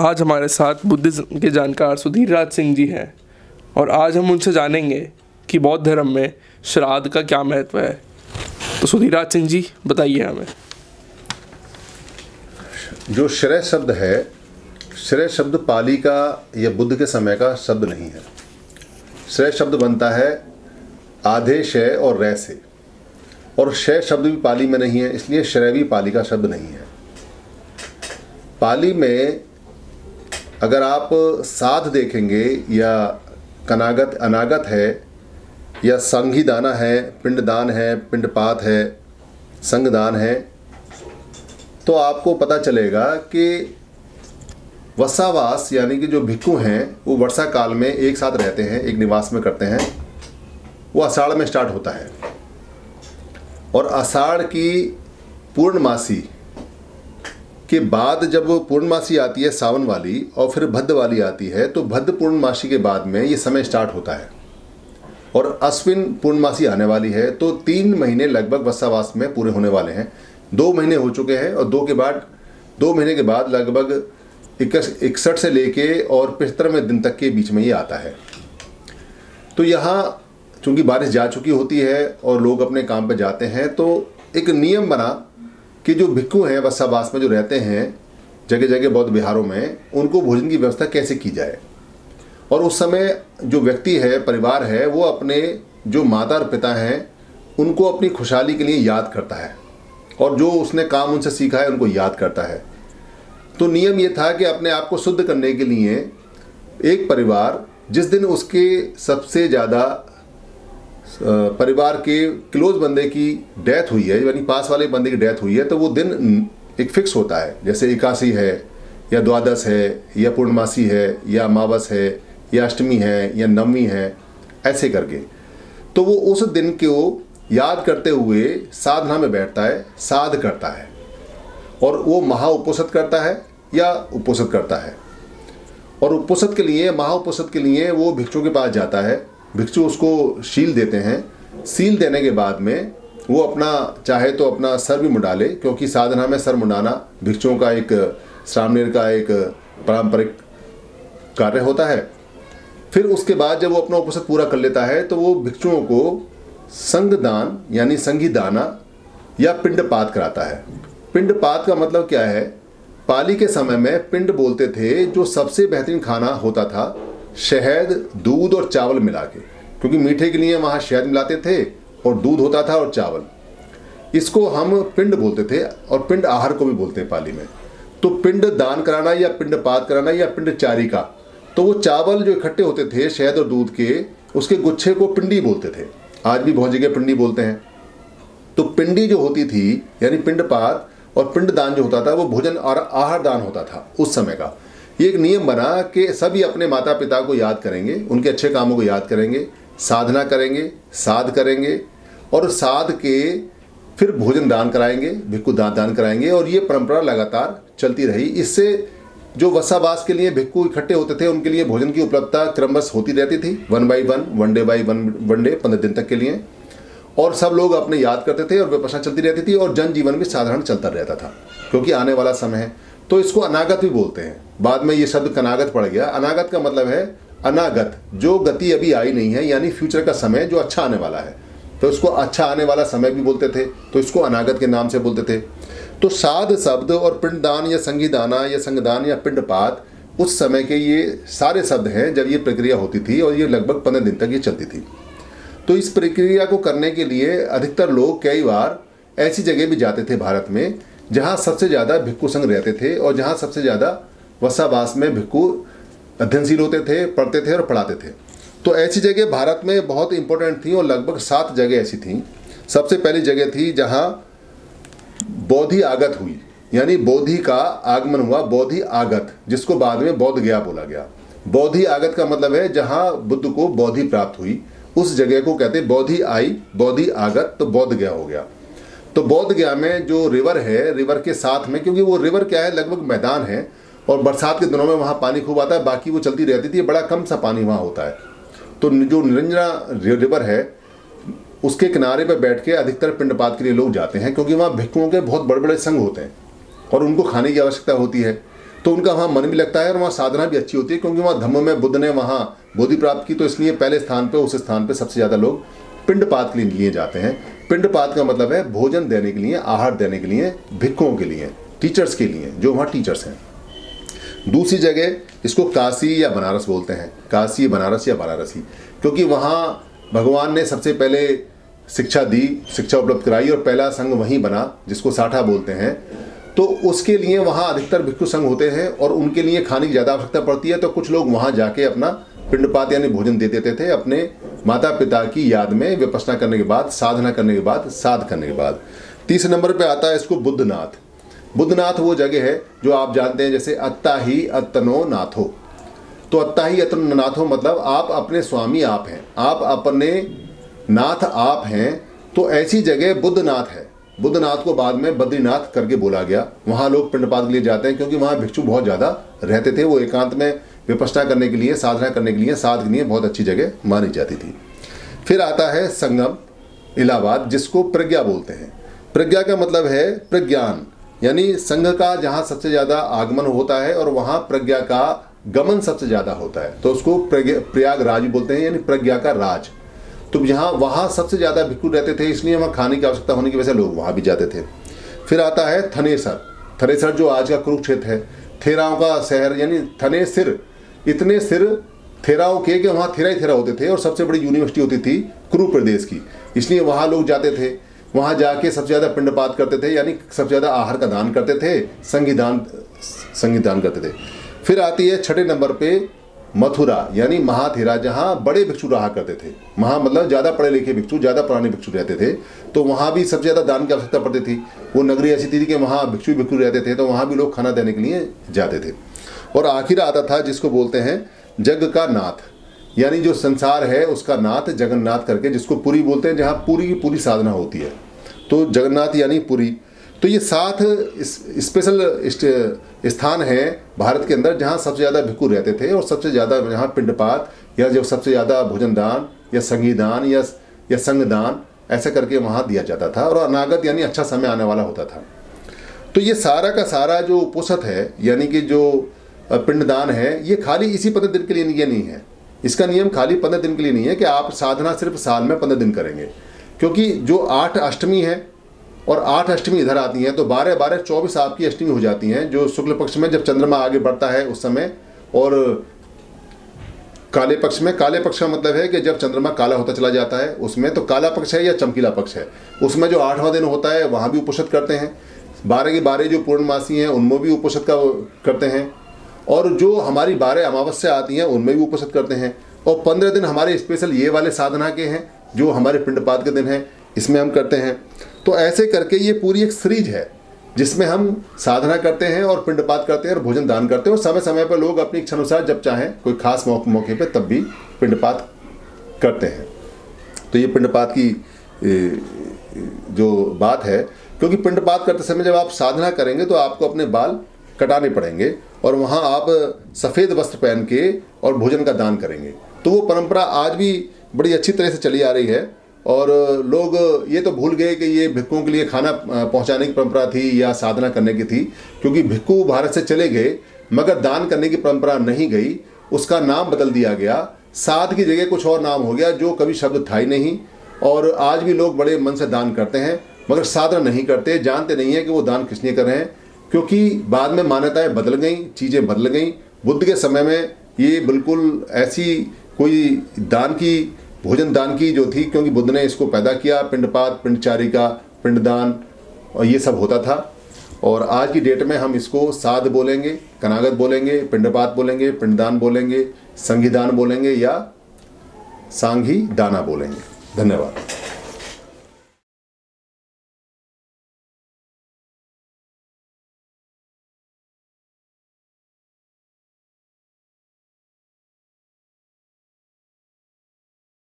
आज हमारे साथ बुद्धिज्म के जानकार सुधीर राज सिंह जी हैं और आज हम उनसे जानेंगे कि बौद्ध धर्म में श्राद्ध का क्या महत्व है। तो सुधीर राज सिंह जी, बताइए हमें। जो श्रेय शब्द है, श्रेय शब्द पाली का या बुद्ध के समय का शब्द नहीं है। श्रेय शब्द बनता है, आधे शय और रै से। और शय शब्द भी पाली में नहीं है, इसलिए श्रेय भी पाली का शब्द नहीं है। पाली में अगर आप साध देखेंगे या कनागत, अनागत है, या संघी दाना है, पिंडदान है, पिंडपात है संगदान है तो आपको पता चलेगा कि वसावास, यानी कि जो भिक्खु हैं, वो वर्षा काल में एक साथ रहते हैं, एक निवास में करते हैं, वो अषाढ़ में स्टार्ट होता है। और अषाढ़ की पूर्णमासी के बाद जब पूर्णमासी आती है, सावन वाली, और फिर भद्र वाली आती है तो भद्र पूर्णमासी के बाद में ये समय स्टार्ट होता है। और अश्विन पूर्णमासी आने वाली है तो तीन महीने लगभग वत्सावास में पूरे होने वाले हैं। दो महीने हो चुके हैं, और दो के बाद, दो महीने के बाद लगभग इकसठ से लेके और पिछहत्तरवें दिन तक के बीच में ये आता है। तो यहाँ, चूँकि बारिश जा चुकी होती है, और लोग अपने काम पर जाते हैं तो एक नियम बना कि जो भिक्खु हैं वत्सावास में जो रहते हैं जगह जगह बौद्ध बिहारों में, उनको भोजन की व्यवस्था कैसे की जाए? और उस समय जो व्यक्ति है, परिवार है, वो अपने जो माता और पिता हैं, उनको अपनी खुशहाली के लिए याद करता है। और जो उसने काम उनसे सीखा है, उनको याद करता है। तो नियम ये था कि अपने आप को शुद्ध करने के लिए एक परिवार, जिस दिन उसके सबसे ज़्यादा परिवार के क्लोज बंदे की डेथ हुई है, यानी पास वाले बंदे की डेथ हुई है तो वो दिन एक फिक्स होता है। जैसे इक्यासी है, या द्वादश है, या पूर्णमासी है, या अमावस है, या अष्टमी है, या नवमी है, ऐसे करके। तो वो उस दिन को याद करते हुए साधना में बैठता है, साध करता है। और वो महा उपोषित करता है, या उपोषित करता है। और उपोषित के लिए महा के लिए वो भिक्षु के पास जाता है भिक्षु उसको शील देते हैं। सील देने के बाद में वो अपना, चाहे तो अपना सर भी मुंडा ले, क्योंकि साधना में सर मुंडाना भिक्षुओं का एक श्रामणेर का एक पारंपरिक कार्य होता है। फिर उसके बाद जब वो अपना उपसद पूरा कर लेता है तो वो भिक्षुओं को संगदान, यानी संगी दाना या पिंडपात कराता है। पिंडपात का मतलब क्या है? पाली के समय में पिंड बोलते थे, जो सबसे बेहतरीन खाना होता था शहद, दूध और चावल मिला के क्योंकि मीठे के लिए वहाँ शहद मिलाते थे और दूध होता था और चावल। इसको हम पिंड बोलते थे और पिंड आहार को भी बोलते हैं पाली में। तो पिंड दान कराना या पिंड पात कराना या पिंड चारी का तो वो चावल जो इकट्ठे होते थे, शहद और दूध के, उसके गुच्छे को पिंडी बोलते थे। आज भी बहुत जगह पिंडी बोलते हैं। तो पिंडी जो होती थी, यानी पिंड पात और पिंड दान जो होता था, वो भोजन और आहार दान होता था उस समय का। ये एक नियम बना कि सभी अपने माता पिता को याद करेंगे, उनके अच्छे कामों को याद करेंगे, साधना करेंगे, साध करेंगे, और साध के फिर भोजन दान कराएँगे, भिक्खु दान दान कराएँगे, और ये परंपरा लगातार चलती रही। इससे जो वसावास के लिए भिक्खु इकट्ठे होते थे, उनके लिए भोजन की उपलब्धता क्रमश होती रहती थी, one by one one day by one one day, पंद्रह दिन तक के लिए। और सब लोग अपने याद करते थे और व्यवस्था चलती रहती थी, और जनजीवन भी साधारण चलता रहता था, क्योंकि आने वाला समय है। तो इसको अनागत भी बोलते हैं। बाद में ये शब्द कनागत पड़ गया। अनागत का मतलब है अनागत। जो गति अभी आई नहीं है, यानी फ्यूचर का समय जो अच्छा आने वाला है। तो इसको अच्छा आने वाला समय भी बोलते थे तो इसको अनागत के नाम से बोलते थे। तो साध शब्द और पिंडदान या संगीदाना या संगदान या पिंडपात, उस समय के ये सारे शब्द हैं जब ये प्रक्रिया होती थी और ये लगभग पंद्रह दिन तक ये चलती थी। तो इस प्रक्रिया को करने के लिए अधिकतर लोग कई बार ऐसी जगह भी जाते थे भारत में जहाँ सबसे ज़्यादा भिक्खु संघ रहते थे और जहाँ सबसे ज़्यादा वसावास में भिक्खु अध्ययनशील होते थे, पढ़ते थे और पढ़ाते थे। तो ऐसी जगह भारत में बहुत इंपॉर्टेंट थी और लगभग सात जगह ऐसी थी। सबसे पहली जगह थी जहाँ बौद्धि आगत हुई। यानी बोधि का आगमन हुआ, बौद्धि आगत, जिसको बाद में बौद्ध गया बोला गया। बौद्धि आगत का मतलब है जहाँ बुद्ध को बौद्धि प्राप्त हुई। उस जगह को कहते बौद्धि आई, बौद्धि आगत तो बौद्ध गया हो गया। तो बौद्ध गया में जो रिवर है, रिवर के साथ में, क्योंकि वो रिवर क्या है, लगभग मैदान है, और बरसात के दिनों में वहाँ पानी खूब आता है, बाकी वो चलती रहती थी, बड़ा कम सा पानी वहाँ होता है। तो जो निरंजना रिवर है, उसके किनारे पर बैठ के अधिकतर पिंडपात के लिए लोग जाते हैं, क्योंकि वहाँ भिक्खुओं के बहुत बड़े बड़े संघ होते हैं, और उनको खाने की आवश्यकता होती है। तो उनका वहाँ मन भी लगता है, और वहाँ साधना भी अच्छी होती है, क्योंकि वहाँ धम्म में बुद्ध ने वहाँ बोधि प्राप्त की तो इसलिए पहले स्थान पर उस स्थान पर सबसे ज़्यादा लोग पिंडपात के लिए लिए जाते हैं। पिंडपात का मतलब है भोजन देने के लिए, आहार देने के लिए, भिक्खुओं के लिए टीचर्स के लिए, जो वहाँ टीचर्स हैं। दूसरी जगह इसको काशी या बनारस बोलते हैं। काशी, बनारस या बनारसी क्योंकि वहाँ भगवान ने सबसे पहले शिक्षा दी, शिक्षा उपलब्ध कराई और पहला संघ वहीं बना, जिसको साठा बोलते हैं। तो उसके लिए वहाँ अधिकतर भिक्षु संघ होते हैं और उनके लिए खाने की ज़्यादा आवश्यकता पड़ती है तो कुछ लोग वहाँ जाके अपना पिंडपात यानी भोजन दे देते थे, अपने माता पिता की याद में विपसना करने के बाद, साधना करने के बाद, साध करने के बाद। तीसरे नंबर पे आता है इसको बुद्धनाथ। बुद्धनाथ वो जगह है जो आप जानते हैं जैसे अत्ता ही अतनो नाथो। तो अत्ता ही अत्तनो नाथो मतलब आप अपने स्वामी आप हैं। आप अपने नाथ आप हैं तो ऐसी जगह बुद्धनाथ है। बुद्धनाथ को बाद में बद्रीनाथ करके बोला गया। वहाँ लोग पिंडपात के लिए जाते हैं क्योंकि वहाँ भिक्षु बहुत ज़्यादा रहते थे। वो एकांत में विपसना करने के लिए, साधना करने के लिए, साध के लिए बहुत अच्छी जगह मानी जाती थी। फिर आता है संगम, इलाहाबाद, जिसको प्रज्ञा बोलते हैं। प्रज्ञा का मतलब है प्रज्ञान, यानी संघ का जहाँ सबसे ज़्यादा आगमन होता है और वहाँ प्रज्ञा का गमन सबसे ज़्यादा होता है। तो उसको प्रयागराज बोलते हैं, यानी प्रज्ञा का राज। तो यहाँ, वहाँ सबसे ज़्यादा भिक्खु रहते थे, इसलिए वहाँ खाने की आवश्यकता होने की वजह से लोग वहाँ भी जाते थे। फिर आता है थनेसर। थनेसर जो आज का कुरुक्षेत्र है थेराओं का शहर, यानी थने सिर इतने सिर थेराओं के कि वहाँ थेरा ही थेरा होते थे और सबसे बड़ी यूनिवर्सिटी होती थी कुरु प्रदेश की। इसलिए वहाँ लोग जाते थे। वहाँ जाके सबसे ज़्यादा पिंडपात करते थे, यानी सबसे ज़्यादा आहार का दान करते थे संविधान संविधान करते थे। फिर आती है छठे नंबर पे मथुरा, यानी महाथेरा, जहाँ बड़े भिक्षु रहा करते थे। महा मतलब ज़्यादा पढ़े लिखे भिक्षु, ज़्यादा पुराने भिक्षु रहते थे। तो वहाँ भी सबसे ज़्यादा दान की आवश्यकता पड़ती थी। वो नगरी ऐसी थी कि वहाँ भिक्षु भिक्षु रहते थे तो वहाँ भी लोग खाना देने के लिए जाते थे। और आखिर आता था जिसको बोलते हैं जग का नाथ। यानी जो संसार है, उसका नाथ जगन्नाथ करके, जिसको पुरी बोलते हैं, जहाँ पूरी की पूरी साधना होती है। तो जगन्नाथ यानी पुरी। तो ये सात स्पेशल स्थान है भारत के अंदर, जहाँ सबसे ज़्यादा भिक्खु रहते थे और सबसे ज़्यादा जहाँ पिंडपात या जो सबसे ज़्यादा भोजन दान या संगीदान या या संगदान, ऐसा करके वहाँ दिया जाता था और अनागत यानी अच्छा समय आने वाला होता था। तो ये सारा का सारा जो उपोषत है, यानी कि जो पिंडदान है, ये खाली इसी पंद्रह दिन के लिए नहीं है। इसका नियम खाली पंद्रह दिन के लिए नहीं है कि आप साधना सिर्फ़ साल में पंद्रह दिन करेंगे। क्योंकि जो आठ अष्टमी है और आठ अष्टमी इधर आती हैं तो बारह बारह चौबीस आपकी अष्टमी हो जाती हैं, जो शुक्ल पक्ष में जब चंद्रमा आगे बढ़ता है उस समय, और काले पक्ष में, काले पक्ष का मतलब है कि जब चंद्रमा काला होता चला जाता है, उसमें तो काला पक्ष है या चमकीला पक्ष है। उसमें जो आठवां दिन होता है, वहाँ भी उपोषित करते हैं। बारह की बारह जो पूर्णमासी हैं, उनमें भी उपोषित का करते हैं। और जो हमारी बारह अमावस्या आती हैं, उनमें भी उपस्थित करते हैं। और पंद्रह दिन हमारे स्पेशल ये वाले साधना के हैं, जो हमारे पिंडपात के दिन हैं, इसमें हम करते हैं। तो ऐसे करके ये पूरी एक सीरीज़ है, जिसमें हम साधना करते हैं और पिंडपात करते हैं और भोजन दान करते हैं और समय समय पर लोग अपनी इच्छानुसार जब चाहें, कोई खास मौके मौके पर तब भी पिंडपात करते हैं। तो ये पिंडपात की जो बात है, क्योंकि पिंडपात करते समय जब आप साधना करेंगे तो आपको अपने बाल कटाने पड़ेंगे। और वहाँ आप सफ़ेद वस्त्र पहन के और भोजन का दान करेंगे। तो वो परंपरा आज भी बड़ी अच्छी तरह से चली आ रही है और लोग ये तो भूल गए कि ये भिक्खुओं के लिए खाना पहुँचाने की परंपरा थी या साधना करने की थी, क्योंकि भिक्खु भारत से चले गए, मगर दान करने की परंपरा नहीं गई, उसका नाम बदल दिया गया। साध की जगह कुछ और नाम हो गया जो कभी शब्द था ही नहीं और आज भी लोग बड़े मन से दान करते हैं, मगर साधना नहीं करते, जानते नहीं है कि वो दान किस लिए कर रहे हैं। क्योंकि बाद में मान्यताएँ बदल गई, चीज़ें बदल गई। बुद्ध के समय में ये बिल्कुल ऐसी कोई दान की, भोजन दान की जो थी, क्योंकि बुद्ध ने इसको पैदा किया पिंडपात पिंडचारिका, पिंडदान, और ये सब होता था। और आज की डेट में हम इसको साध बोलेंगे, कनागत बोलेंगे पिंडपात बोलेंगे, पिंडदान बोलेंगे, संघिदान बोलेंगे या सांघी दाना बोलेंगे। धन्यवाद।